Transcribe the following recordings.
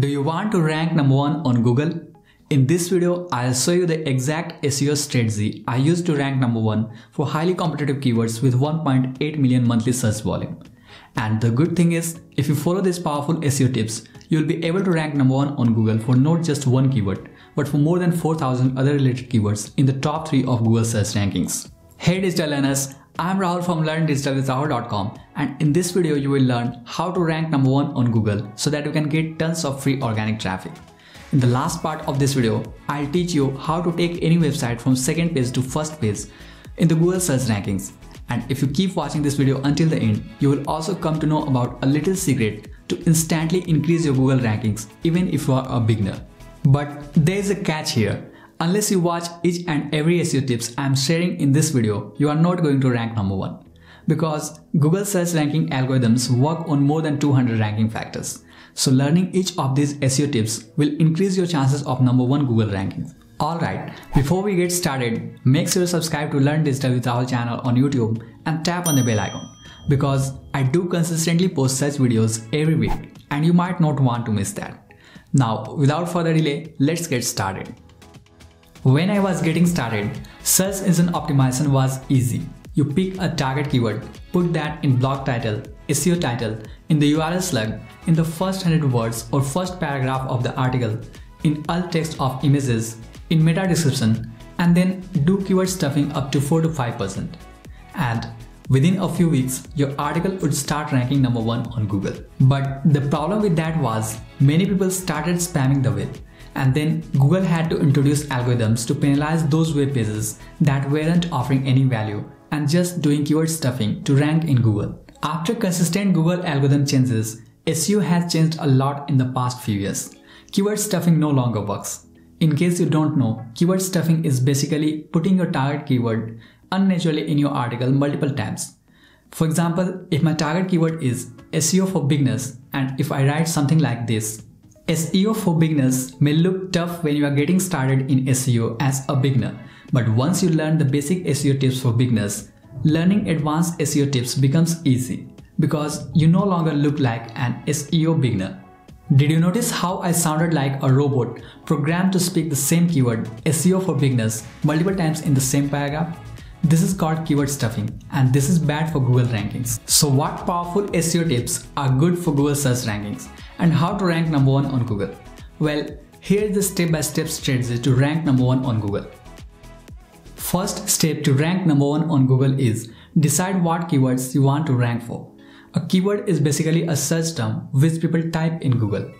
Do you want to rank number one on Google? In this video, I'll show you the exact SEO strategy I used to rank number one for highly competitive keywords with 1.8 million monthly search volume. And the good thing is, if you follow these powerful SEO tips, you'll be able to rank number one on Google for not just one keyword, but for more than 4000 other related keywords in the top 3 of Google search rankings. Hey digital learners, I'm Rahul from LearnDigitalWithRahul.com and in this video you will learn how to rank number one on Google so that you can get tons of free organic traffic. In the last part of this video, I'll teach you how to take any website from second page to first page in the Google search rankings. And if you keep watching this video until the end, you will also come to know about a little secret to instantly increase your Google rankings even if you are a beginner. But there is a catch here. Unless you watch each and every SEO tips I am sharing in this video, you are not going to rank number 1. Because Google search ranking algorithms work on more than 200 ranking factors. So learning each of these SEO tips will increase your chances of number 1 Google rankings. Alright, before we get started, make sure to subscribe to Learn Digital with Rahul channel on YouTube and tap on the bell icon. Because I do consistently post such videos every week and you might not want to miss that. Now, without further delay, let's get started. When I was getting started, search engine optimization was easy. You pick a target keyword, put that in blog title, SEO title, in the URL slug, in the first 100 words or first paragraph of the article, in alt text of images, in meta description, and then do keyword stuffing up to 4 to 5%. And within a few weeks, your article would start ranking number 1 on Google. But the problem with that was many people started spamming the web and then Google had to introduce algorithms to penalize those web pages that weren't offering any value and just doing keyword stuffing to rank in Google. After consistent Google algorithm changes, SEO has changed a lot in the past few years. Keyword stuffing no longer works. In case you don't know, keyword stuffing is basically putting your target keyword unnaturally in your article multiple times. For example, if my target keyword is SEO for beginners and if I write something like this, SEO for beginners may look tough when you are getting started in SEO as a beginner, but once you learn the basic SEO tips for beginners, learning advanced SEO tips becomes easy because you no longer look like an SEO beginner. Did you notice how I sounded like a robot programmed to speak the same keyword SEO for beginners multiple times in the same paragraph? This is called keyword stuffing and this is bad for Google rankings. So what powerful SEO tips are good for Google search rankings? And how to rank number one on Google. Well, here is the step-by-step strategy to rank number one on Google. First step to rank number one on Google is decide what keywords you want to rank for. A keyword is basically a search term which people type in Google.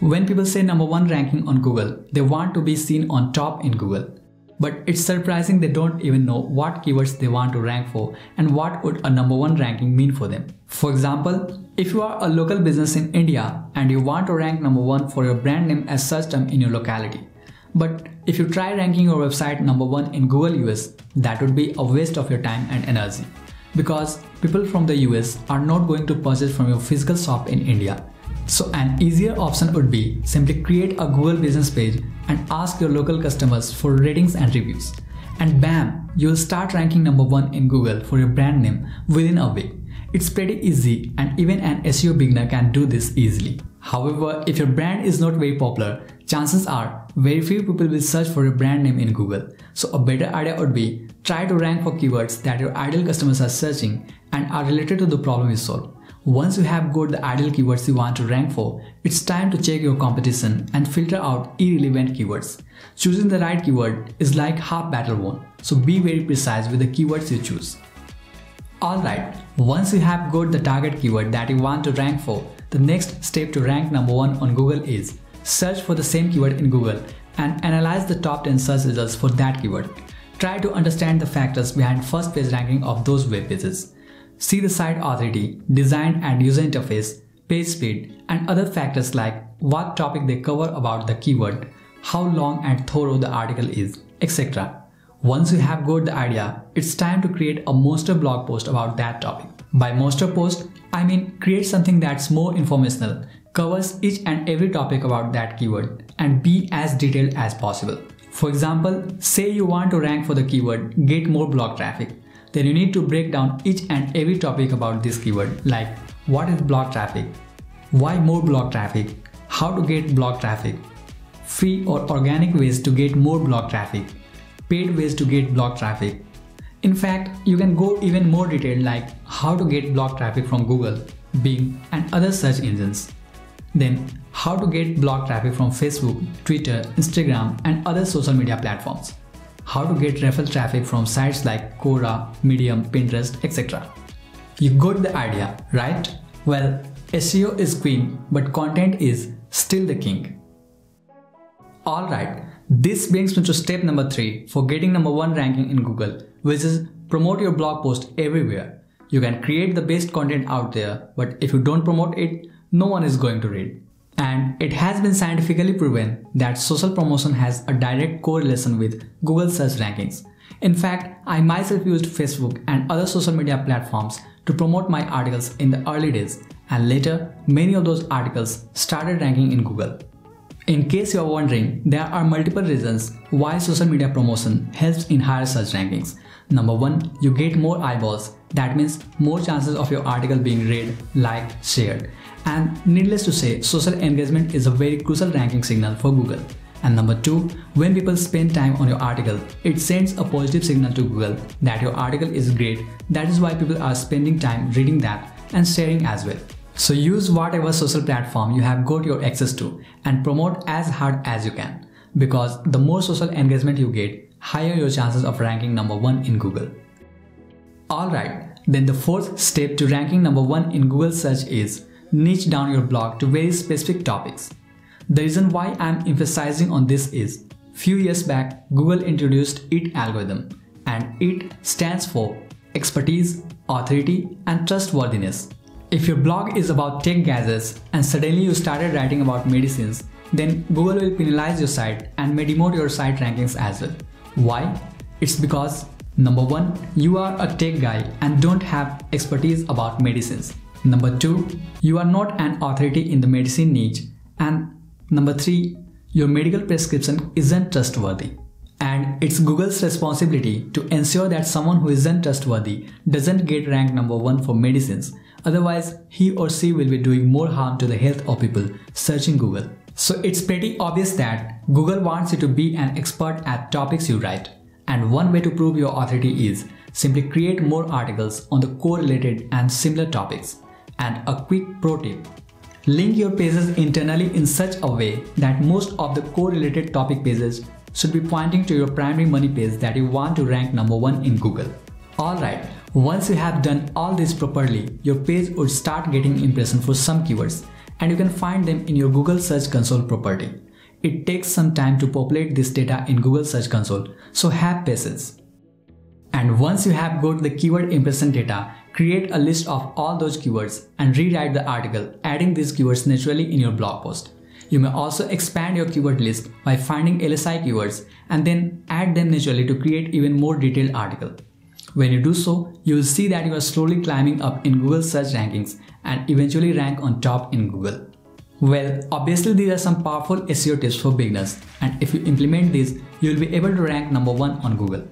When people say number one ranking on Google, they want to be seen on top in Google. But it's surprising they don't even know what keywords they want to rank for and what would a number one ranking mean for them. For example, if you are a local business in India and you want to rank number one for your brand name as search term in your locality. But if you try ranking your website number one in Google US, that would be a waste of your time and energy. Because people from the US are not going to purchase from your physical shop in India. So an easier option would be simply create a Google business page and ask your local customers for ratings and reviews. And bam, you'll start ranking number one in Google for your brand name within a week. It's pretty easy and even an SEO beginner can do this easily. However, if your brand is not very popular, chances are very few people will search for your brand name in Google. So a better idea would be try to rank for keywords that your ideal customers are searching and are related to the problem you solve. Once you have got the ideal keywords you want to rank for, it's time to check your competition and filter out irrelevant keywords. Choosing the right keyword is like half battle won, so be very precise with the keywords you choose. Alright, once you have got the target keyword that you want to rank for, the next step to rank number 1 on Google is search for the same keyword in Google and analyze the top 10 search results for that keyword. Try to understand the factors behind first page ranking of those web pages. See the site authority, design and user interface, page speed, and other factors like what topic they cover about the keyword, how long and thorough the article is, etc. Once you have got the idea, it's time to create a monster blog post about that topic. By monster post, I mean create something that's more informational, covers each and every topic about that keyword, and be as detailed as possible. For example, say you want to rank for the keyword get more blog traffic. Then you need to break down each and every topic about this keyword like what is blog traffic, why more blog traffic, how to get blog traffic, free or organic ways to get more blog traffic, paid ways to get blog traffic. In fact, you can go even more detailed like how to get blog traffic from Google, Bing and other search engines. Then how to get blog traffic from Facebook, Twitter, Instagram and other social media platforms. How to get referral traffic from sites like Quora, Medium, Pinterest, etc. You got the idea, right? Well, SEO is queen, but content is still the king. Alright, this brings me to step number 3 for getting number 1 ranking in Google, which is promote your blog post everywhere. You can create the best content out there, but if you don't promote it, no one is going to read. And it has been scientifically proven that social promotion has a direct correlation with Google search rankings. In fact, I myself used Facebook and other social media platforms to promote my articles in the early days, and later, many of those articles started ranking in Google. In case you are wondering, there are multiple reasons why social media promotion helps in higher search rankings. Number one, you get more eyeballs. That means more chances of your article being read, liked, shared. And needless to say, social engagement is a very crucial ranking signal for Google. And number two, when people spend time on your article, it sends a positive signal to Google that your article is great. That is why people are spending time reading that and sharing as well. So use whatever social platform you have got your access to and promote as hard as you can. Because the more social engagement you get, higher your chances of ranking number one in Google. Alright, then the fourth step to ranking number one in Google search is niche down your blog to very specific topics. The reason why I'm emphasizing on this is few years back Google introduced EAT algorithm and EAT stands for expertise, authority and trustworthiness. If your blog is about tech gadgets and suddenly you started writing about medicines, then Google will penalize your site and may demote your site rankings as well. Why? It's because number one, you are a tech guy and don't have expertise about medicines. Number two, you are not an authority in the medicine niche. And number three, your medical prescription isn't trustworthy. And it's Google's responsibility to ensure that someone who isn't trustworthy doesn't get ranked number one for medicines. Otherwise, he or she will be doing more harm to the health of people searching Google. So it's pretty obvious that Google wants you to be an expert at topics you write. And one way to prove your authority is simply create more articles on the correlated and similar topics. And a quick pro tip. Link your pages internally in such a way that most of the correlated topic pages should be pointing to your primary money page that you want to rank number one in Google. Alright, once you have done all this properly, your page would start getting impression for some keywords and you can find them in your Google Search Console property. It takes some time to populate this data in Google Search Console, so have patience. And once you have got the keyword impression data, create a list of all those keywords and rewrite the article adding these keywords naturally in your blog post. You may also expand your keyword list by finding LSI keywords and then add them naturally to create even more detailed article. When you do so, you will see that you are slowly climbing up in Google search rankings and eventually rank on top in Google. Well, obviously these are some powerful SEO tips for beginners and if you implement these, you will be able to rank number one on Google.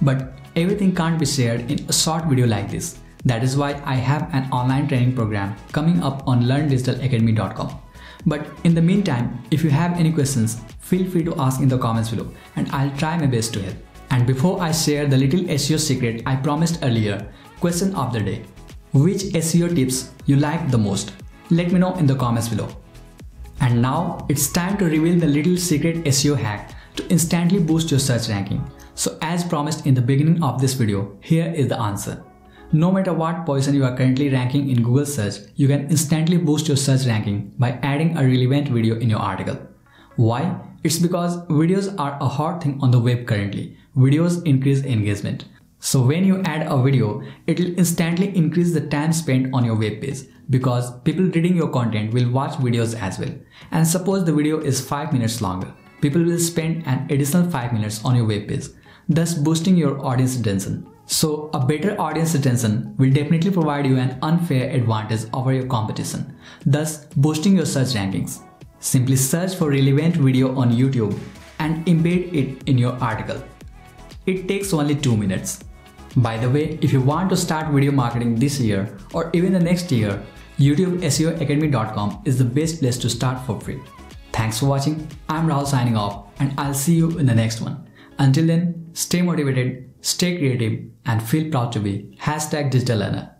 But everything can't be shared in a short video like this. That is why I have an online training program coming up on learndigitalacademy.com. But in the meantime, if you have any questions, feel free to ask in the comments below and I'll try my best to help. And before I share the little SEO secret I promised earlier, question of the day. Which SEO tips you like the most? Let me know in the comments below. And now it's time to reveal the little secret SEO hack to instantly boost your search ranking. So as promised in the beginning of this video, here is the answer. No matter what position you are currently ranking in Google search, you can instantly boost your search ranking by adding a relevant video in your article. Why? It's because videos are a hot thing on the web currently. Videos increase engagement. So when you add a video, it will instantly increase the time spent on your web page because people reading your content will watch videos as well. And suppose the video is 5 minutes longer, people will spend an additional 5 minutes on your web page, thus boosting your audience attention. So, a better audience retention will definitely provide you an unfair advantage over your competition, thus boosting your search rankings. Simply search for relevant video on YouTube and embed it in your article. It takes only 2 minutes. By the way, if you want to start video marketing this year or even the next year, YouTubeSEOacademy.com is the best place to start for free. Thanks for watching. I'm Rahul signing off and I'll see you in the next one. Until then, stay motivated Stay creative and feel proud to be hashtag digital learner.